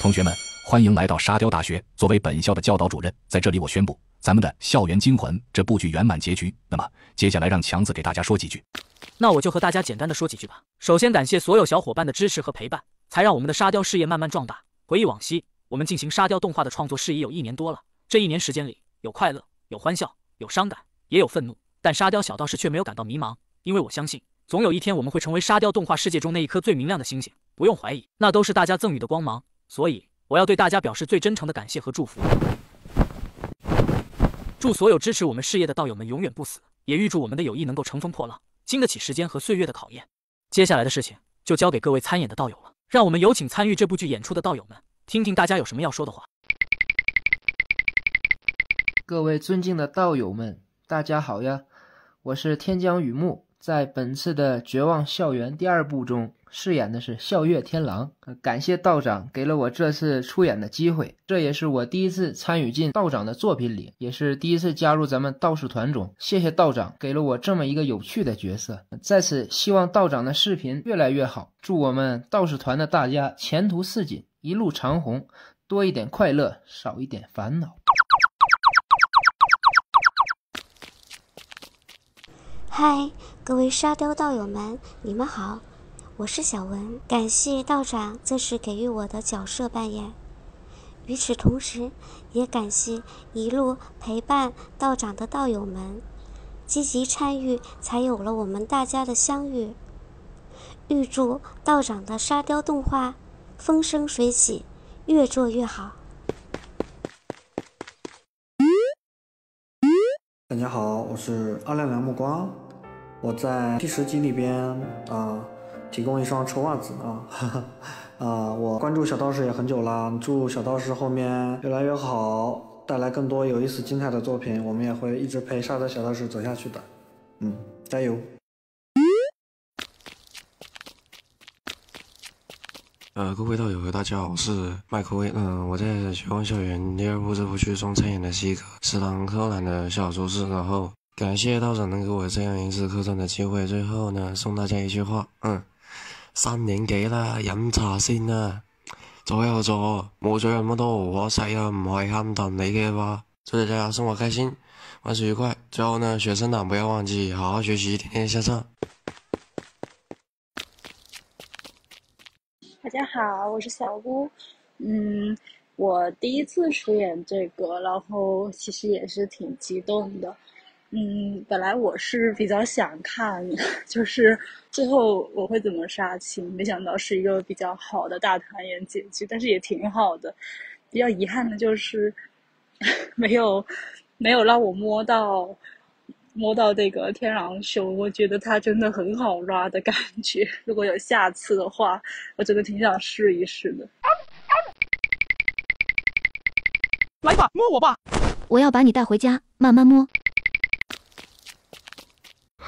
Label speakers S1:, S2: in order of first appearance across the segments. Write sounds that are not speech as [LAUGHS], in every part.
S1: 同学们，欢迎来到沙雕大学。作为本校的教导主任，在这里我宣布，咱们的《校园惊魂》这部剧圆满结局。那么，接下来让强子给大家说几句。
S2: 那我就和大家简单的说几句吧。首先，感谢所有小伙伴的支持和陪伴，才让我们的沙雕事业慢慢壮大。回忆往昔，我们进行沙雕动画的创作事宜有一年多了。这一年时间里，有快乐，有欢笑，有伤感，也有愤怒。但沙雕小道士却没有感到迷茫，因为我相信，总有一天我们会成为沙雕动画世界中那一颗最明亮的星星。不用怀疑，那都是大家赠予的光芒。所以，我要对大家表示最真诚的感谢和祝福。祝所有支持我们事业的道友们永远不死，也预祝我们的友谊能够乘风破浪，经得起时间和岁月的考验。接下来的事情就交给各位参演的道友了，让我们有请参与这部剧演出的道友们，听听大家有什么要说的话。
S3: 各位尊敬的道友们，大家好呀！我是天江雨木，在本次的《绝望校园》第二部中。饰演的是笑月天狼，感谢道长给了我这次出演的机会，这也是我第一次参与进道长的作品里，也是第一次加入咱们道士团中。谢谢道长给了我这么一个有趣的角色，在此希望道长的视频越来越好，祝我们道士团的大家前途似锦，一路长虹，多一点快乐，少一点烦恼。
S4: 嗨，各位沙雕道友们，你们好。我是小文，感谢道长这次给予我的角色扮演。与此同时，也感谢一路陪伴道长的道友们，积极参与，才有了我们大家的相遇。预祝道长的沙雕动画风生水起，越做越好。
S5: 大家好，我是阿亮亮目光，我在第十集里边啊。提供一双臭袜子啊，[LAUGHS] 啊！我关注小道士也很久了，祝小道士后面越来越好，带来更多有意思、精彩的作品。我们也会一直陪沙的小道士走下去的，嗯，加油！
S6: 呃，各位道友，大家好，我是麦克威。嗯，我在《绝望校园》第二部这部剧中参演的是一个食堂柯南的小厨师，然后感谢道长能给我这样一次客串的机会。最后呢，送大家一句话，嗯。三年几啦，饮茶先啦，左右左，冇咗咁多和食啊，唔系喊疼你嘅话，祝大家生活开心，万事愉快。最后呢，学生党不要忘记好好学习，天天向上。
S7: 大家好，我是小乌，嗯，我第一次出演这个，然后其实也是挺激动的。嗯，本来我是比较想看，[LAUGHS] 就是最后我会怎么杀青，没想到是一个比较好的大团圆结局，但是也挺好的。比较遗憾的就是 [LAUGHS] 没有没有让我摸到摸到这个天狼兄，我觉得它真的很好拉的感觉。如果有下次的话，我真的挺想试一试的。
S8: 来吧，摸我吧！
S9: 我要把你带回家，慢慢摸。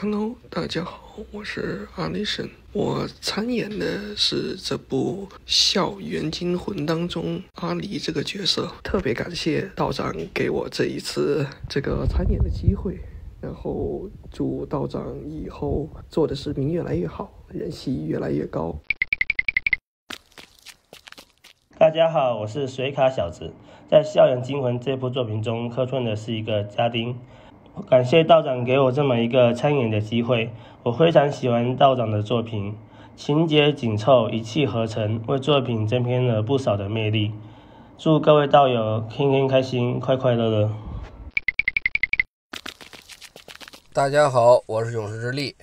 S10: Hello，大家好，我是阿里森，我参演的是这部《校园惊魂》当中阿离这个角色，特别感谢道长给我这一次这个参演的机会，然后祝道长以后做的视频越来越好，人气越来越高。
S11: 大家好，我是水卡小子，在《校园惊魂》这部作品中客串的是一个家丁。感谢道长给我这么一个参演的机会，我非常喜欢道长的作品，情节紧凑，一气呵成，为作品增添了不少的魅力。祝各位道友天天开心，快快乐乐。
S12: 大家好，我是勇士之力，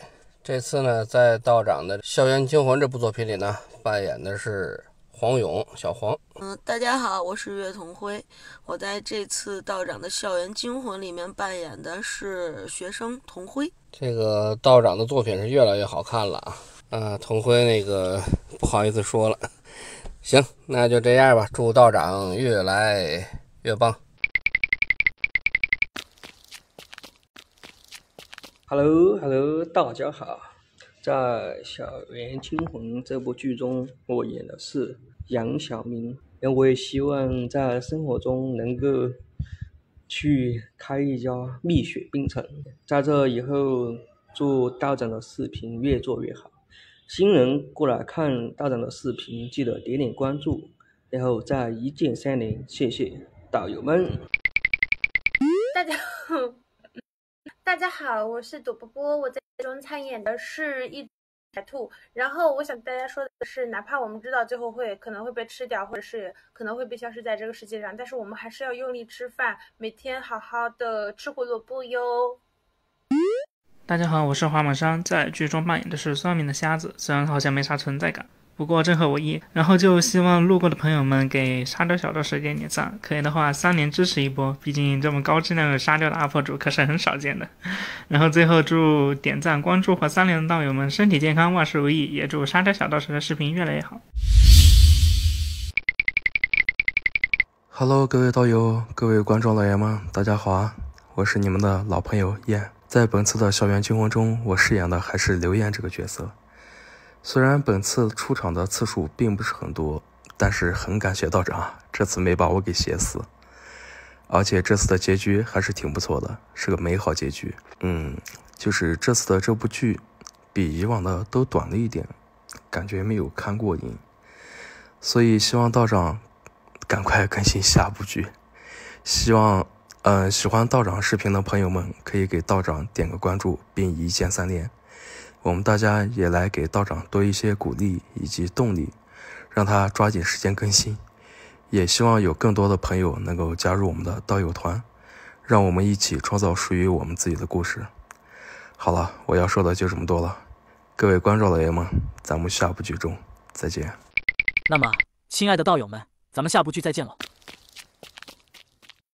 S12: 这次呢，在道长的《校园惊魂》这部作品里呢，扮演的是。黄勇，小黄。
S13: 嗯，大家好，我是岳同辉。我在这次道长的校园惊魂里面扮演的是学生童辉。
S12: 这个道长的作品是越来越好看了啊！啊，童辉那个不好意思说了。行，那就这样吧。祝道长越来越棒。
S14: Hello，Hello，大家好。在《校园惊魂》这部剧中，我演的是杨晓明。我也希望在生活中能够去开一家蜜雪冰城。在这以后，祝道长的视频越做越好。新人过来看道长的视频，记得点点关注，然后再一键三连，谢谢道友们。
S15: 大家好，大家好，我是朵波波，我在中参演的是一白兔。然后我想大家说的是，哪怕我们知道最后会可能会被吃掉，或者是可能会被消失在这个世界上，但是我们还是要用力吃饭，每天好好的吃胡萝卜哟。
S16: 大家好，我是花满山，在剧中扮演的是算命的瞎子，虽然好像没啥存在感，不过正合我意。然后就希望路过的朋友们给沙雕小道士点点赞，可以的话三连支持一波，毕竟这么高质量的沙雕的 UP 主可是很少见的。[LAUGHS] 然后最后祝点赞、关注和三连的道友们身体健康，万事如意，也祝沙雕小道士的视频越来越好。
S6: Hello，各位道友、各位观众老爷们，大家好啊！我是你们的老朋友燕。在本次的校园惊魂中，我饰演的还是刘燕这个角色。虽然本次出场的次数并不是很多，但是很感谢道长这次没把我给写死，而且这次的结局还是挺不错的，是个美好结局。嗯，就是这次的这部剧比以往的都短了一点，感觉没有看过瘾，所以希望道长赶快更新下部剧，希望。嗯，喜欢道长视频的朋友们可以给道长点个关注，并一键三连。我们大家也来给道长多一些鼓励以及动力，让他抓紧时间更新。也希望有更多的朋友能够加入我们的道友团，让我们一起创造属于我们自己的故事。好了，我要说的就这么多了。各位观众老爷们，咱们下部剧中再见。
S2: 那么，亲爱的道友们，咱们下部剧再见了。